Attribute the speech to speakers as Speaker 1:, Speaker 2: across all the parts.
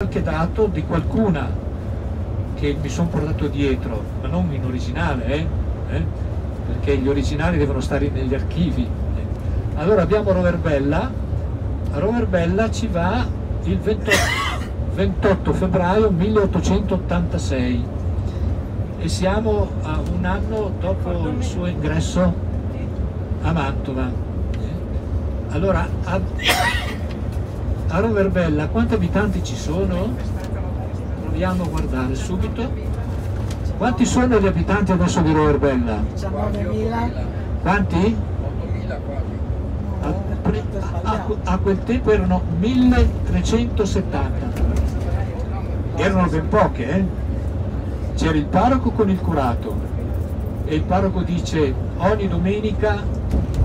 Speaker 1: qualche dato di qualcuna che mi sono portato dietro, ma non in originale, eh? Eh? perché gli originali devono stare negli archivi. Allora abbiamo Roverbella, a Roverbella ci va il 28, 28 febbraio 1886 e siamo a un anno dopo il suo ingresso a Mantova. Allora, a, a Roverbella quanti abitanti ci sono? Proviamo a guardare subito. Quanti sono gli abitanti adesso di Roverbella?
Speaker 2: 19.000
Speaker 1: Quanti? A, a- a quel tempo erano 1370. Erano ben poche, eh? C'era il parroco con il curato e il parroco dice ogni domenica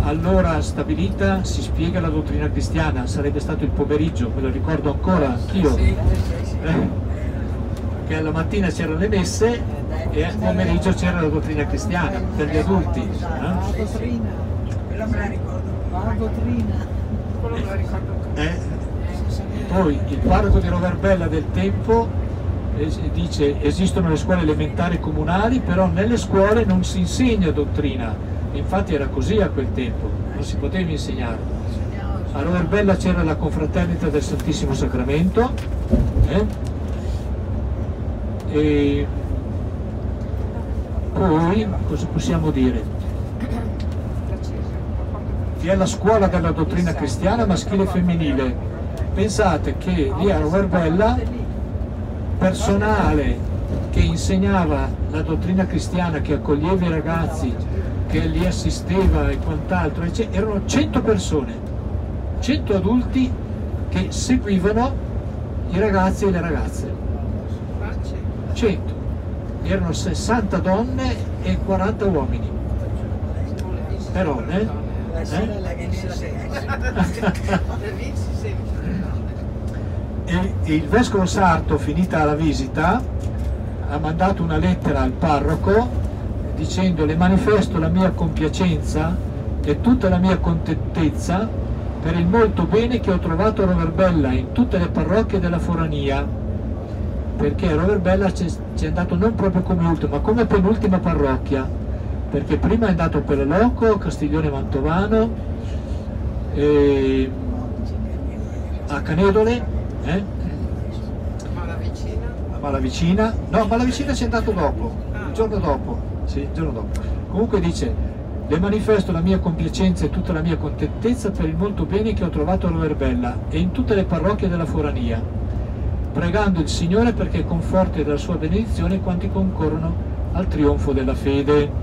Speaker 1: all'ora stabilita si spiega la dottrina cristiana, sarebbe stato il pomeriggio, me lo ricordo ancora anch'io, eh, che alla mattina c'erano le messe e al pomeriggio c'era la dottrina cristiana per gli adulti. eh.
Speaker 2: la dottrina
Speaker 3: Quello me la ricordo.
Speaker 2: la dottrina
Speaker 3: Quello me la ricordo.
Speaker 1: Eh, Poi il parroco di Roverbella del tempo dice esistono le scuole elementari comunali, però nelle scuole non si insegna dottrina. Infatti era così a quel tempo, non si poteva insegnare. A Roverbella c'era la confraternita del Santissimo Sacramento. eh? E poi cosa possiamo dire? Vi è la scuola della dottrina cristiana maschile e femminile. Pensate che lì a Roverbella personale che insegnava la dottrina cristiana, che accoglieva i ragazzi, che li assisteva e quant'altro, erano 100 persone, 100 adulti che seguivano i ragazzi e le ragazze. 100. Erano 60 donne e 40 uomini. Però, eh? Eh? E il vescovo Sarto, finita la visita, ha mandato una lettera al parroco dicendo le manifesto la mia compiacenza e tutta la mia contentezza per il molto bene che ho trovato a Roverbella in tutte le parrocchie della Forania, perché Roverbella c'è c'è andato non proprio come ultimo, ma come penultima parrocchia, perché prima è andato per Loco, Castiglione Mantovano, e a Canedole, eh? A Malavicina, no, Malavicina c'è andato dopo, il giorno dopo, sì, il giorno dopo. Comunque dice, le manifesto la mia compiacenza e tutta la mia contentezza per il molto bene che ho trovato a Roverbella e in tutte le parrocchie della Forania, pregando il Signore perché conforti della sua benedizione quanti concorrono al trionfo della fede.